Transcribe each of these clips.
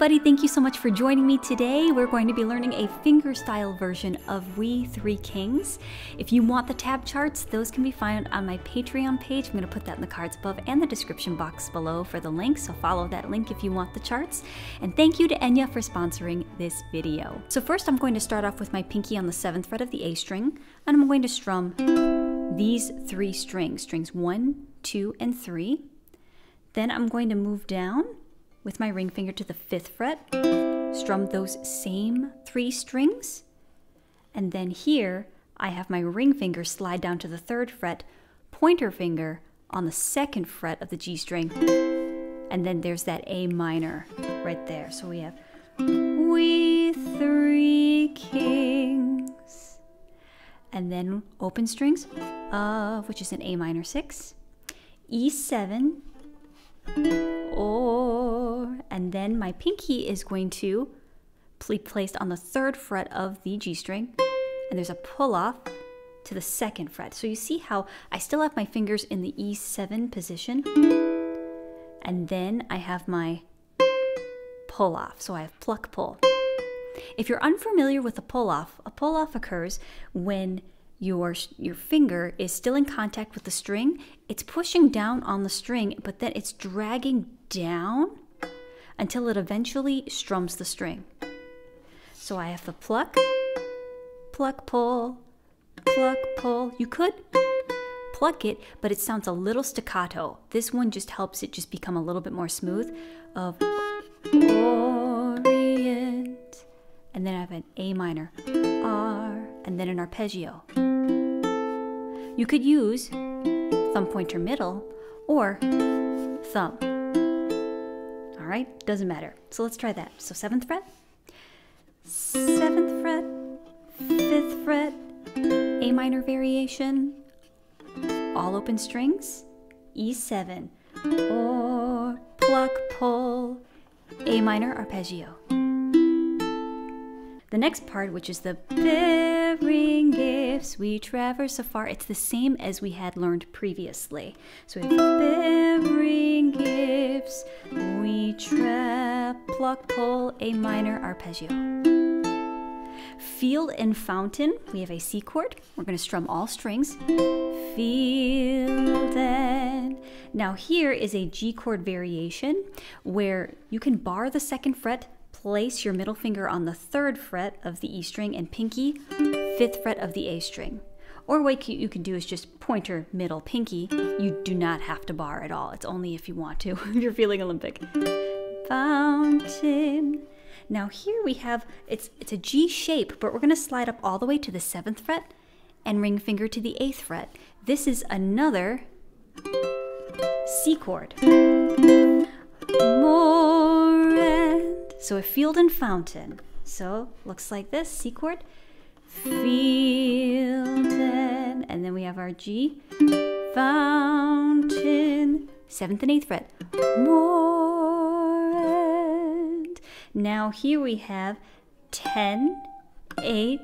Everybody, thank you so much for joining me today. We're going to be learning a fingerstyle version of We Three Kings. If you want the tab charts, those can be found on my Patreon page. I'm going to put that in the cards above and the description box below for the link, so follow that link if you want the charts. And thank you to Enya for sponsoring this video. So first I'm going to start off with my pinky on the 7th fret of the A string, and I'm going to strum these three strings, strings 1, 2, and 3. Then I'm going to move down with my ring finger to the fifth fret, strum those same three strings, and then here I have my ring finger slide down to the third fret, pointer finger on the second fret of the G string, and then there's that A minor right there. So we have We Three Kings, and then open strings of which is an A minor six, E7, or, and then my pinky is going to be placed on the third fret of the G string, and there's a pull off to the second fret. So you see how I still have my fingers in the E7 position, and then I have my pull off. So I have pluck pull. If you're unfamiliar with a pull off, a pull off occurs when your your finger is still in contact with the string. It's pushing down on the string, but then it's dragging down until it eventually strums the string. So I have the pluck, pluck, pull, pluck, pull. You could pluck it, but it sounds a little staccato. This one just helps it just become a little bit more smooth of Orient. And then I have an A minor, R, and then an arpeggio. You could use thumb pointer middle or thumb. Right, doesn't matter. So let's try that. So seventh fret, seventh fret, fifth fret, A minor variation, all open strings, E7, or pluck, pull, A minor arpeggio. The next part, which is the bearing we traverse so far, it's the same as we had learned previously. So we bearing gifts we trap, pluck, pull, A minor arpeggio. Field and fountain, we have a C chord. We're going to strum all strings. Field and. Now, here is a G chord variation where you can bar the second fret place your middle finger on the third fret of the E string and pinky, fifth fret of the A string. Or what you can do is just pointer, middle, pinky. You do not have to bar at all. It's only if you want to, if you're feeling Olympic. Fountain. Now here we have, it's, it's a G shape, but we're gonna slide up all the way to the seventh fret and ring finger to the eighth fret. This is another C chord. So a field and fountain. So looks like this, C chord, field and, then we have our G, fountain, seventh and eighth fret, more and. Now here we have 10, 8,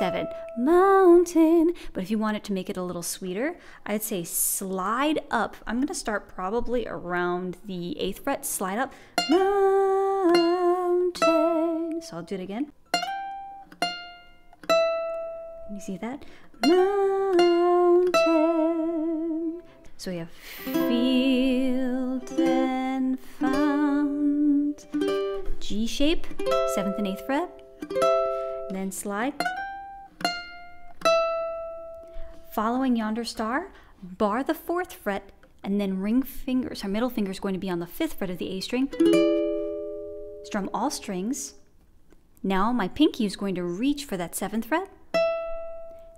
7, mountain. But if you wanted to make it a little sweeter, I'd say slide up. I'm gonna start probably around the eighth fret, slide up, mountain. So I'll do it again. You see that? Mountain. So we have field and found. G shape, seventh and eighth fret. And then slide. Following yonder star, bar the fourth fret, and then ring fingers, our middle finger is going to be on the fifth fret of the A string. Strum all strings. Now my pinky is going to reach for that seventh fret,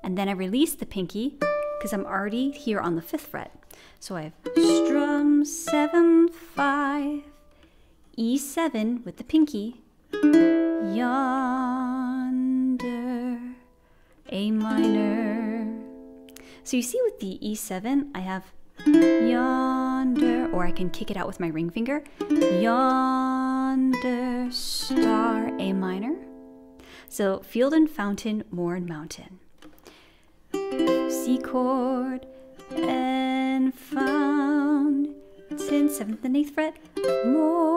and then I release the pinky because I'm already here on the fifth fret. So I have strum seven, five, E7 with the pinky, yonder, A minor. So you see with the E7, I have yonder, or I can kick it out with my ring finger, yonder, star, A minor. So field and fountain, more and mountain. C chord and found, it's in seventh and eighth fret, more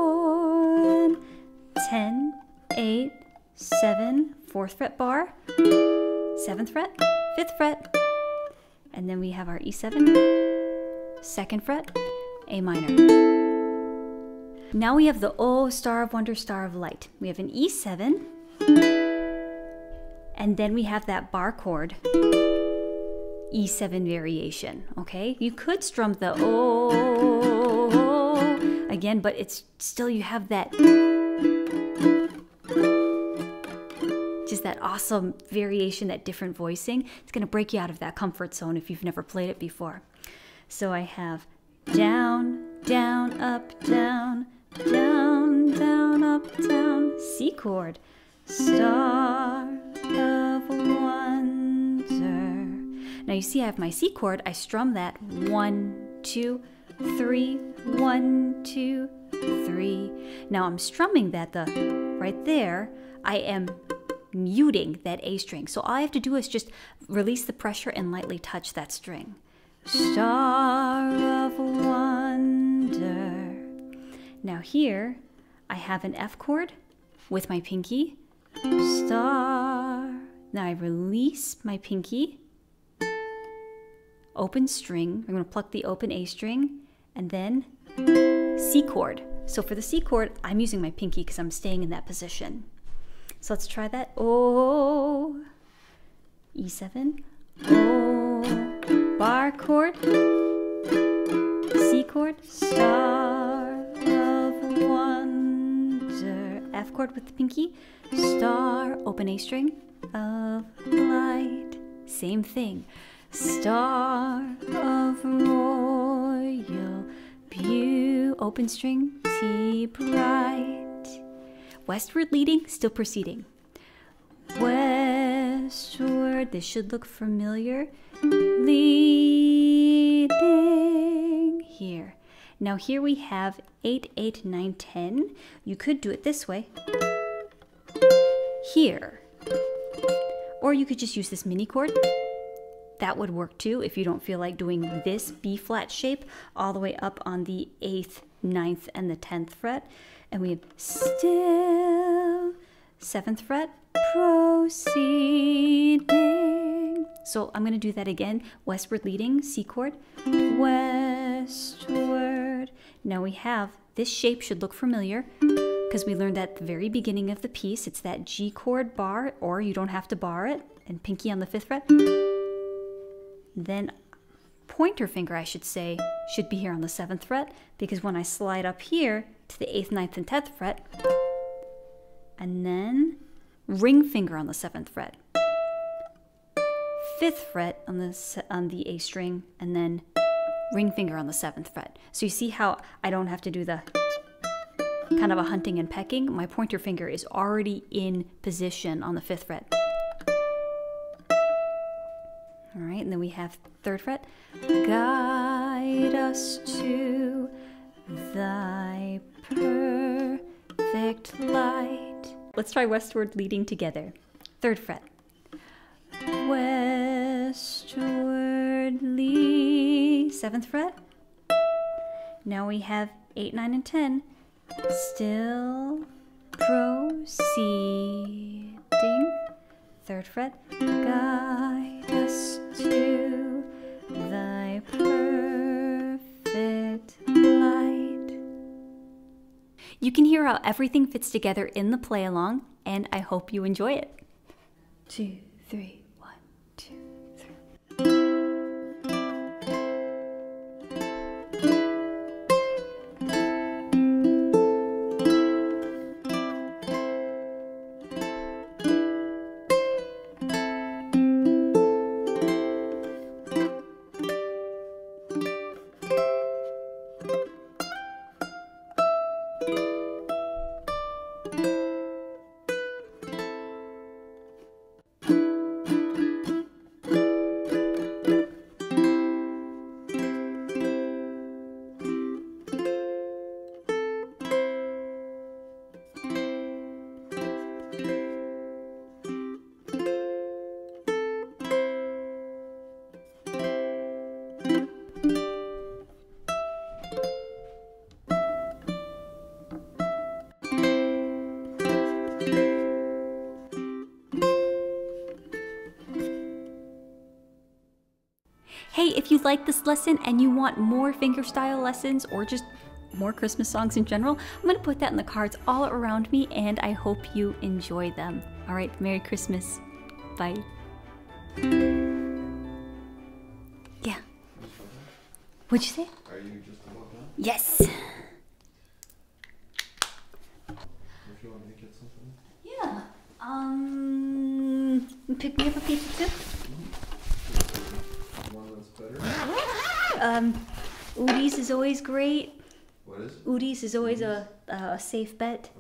seven, fourth fret bar, seventh fret, fifth fret, and then we have our E7, second fret, A minor. Now we have the O Star of Wonder, Star of Light. We have an E7, and then we have that bar chord, E7 variation, okay? You could strum the O again, but it's still, you have that, just that awesome variation, that different voicing. It's gonna break you out of that comfort zone if you've never played it before. So I have down, down, up, down, down, down, up, down, C chord, star of wonder. Now you see I have my C chord, I strum that one, two, three, one, two, three. Now I'm strumming that the right there, I am muting that A string. So all I have to do is just release the pressure and lightly touch that string. Star of. Now here, I have an F chord with my pinky, star. Now I release my pinky, open string. I'm going to pluck the open A string, and then C chord. So for the C chord, I'm using my pinky because I'm staying in that position. So let's try that. O, E7, O, bar chord, C chord, star, F chord with the pinky, star, open A string of light. Same thing. Star of royal view, open string, T bright. Westward leading, still proceeding. Westward, this should look familiar. Leading. Now here we have 8, 8, 9, 10. You could do it this way. Here. Or you could just use this mini chord. That would work too if you don't feel like doing this B flat shape all the way up on the 8th, 9th, and the 10th fret. And we have still, 7th fret, proceeding. So I'm going to do that again. Westward leading, C chord, westward. Now we have, this shape should look familiar because we learned at the very beginning of the piece. It's that G chord bar, or you don't have to bar it, and pinky on the 5th fret. Then pointer finger, I should say, should be here on the 7th fret because when I slide up here to the 8th, ninth, and 10th fret, and then ring finger on the 7th fret fifth fret on the, on the A string, and then ring finger on the seventh fret. So you see how I don't have to do the kind of a hunting and pecking. My pointer finger is already in position on the fifth fret. All right, and then we have third fret. Guide us to thy perfect light. Let's try westward leading together. Third fret westwardly. Seventh fret. Now we have 8, 9, and 10. Still proceeding. Third fret. Guide us to thy perfect light. You can hear how everything fits together in the play along, and I hope you enjoy it. Two, three. You like this lesson and you want more fingerstyle lessons or just more Christmas songs in general, I'm going to put that in the cards all around me and I hope you enjoy them. All right, Merry Christmas. Bye. Yeah. What'd you say? Are you just about done? Yes. If you want me to get something. Yeah. Um, pick me up a pizza too. Um, Udi's is always great. What is it? Udi's is always a, a safe bet. Okay. So, yeah.